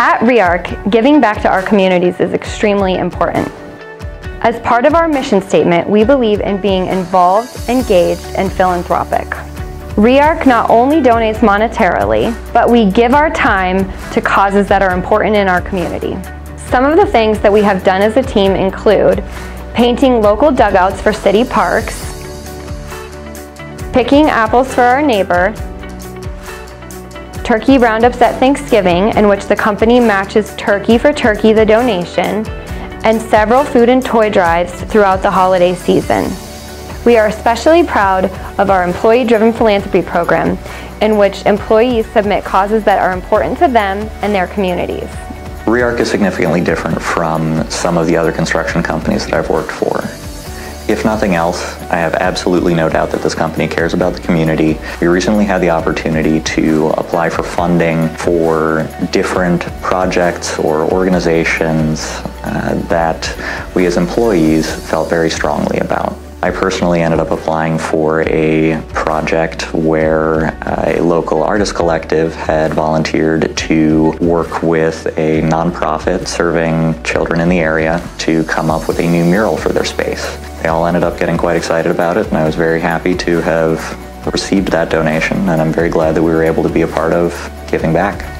At ReArch, giving back to our communities is extremely important. As part of our mission statement, we believe in being involved, engaged, and philanthropic. ReArch not only donates monetarily, but we give our time to causes that are important in our community. Some of the things that we have done as a team include painting local dugouts for city parks, picking apples for our neighbor, turkey roundups at Thanksgiving in which the company matches turkey for turkey the donation, and several food and toy drives throughout the holiday season. We are especially proud of our employee-driven philanthropy program in which employees submit causes that are important to them and their communities. ReArch is significantly different from some of the other construction companies that I've worked for. If nothing else, I have absolutely no doubt that this company cares about the community. We recently had the opportunity to apply for funding for different projects or organizations uh, that we as employees felt very strongly about. I personally ended up applying for a project where uh, a local artist collective had volunteered to work with a nonprofit serving children in the area to come up with a new mural for their space. They all ended up getting quite excited about it, and I was very happy to have received that donation, and I'm very glad that we were able to be a part of giving back.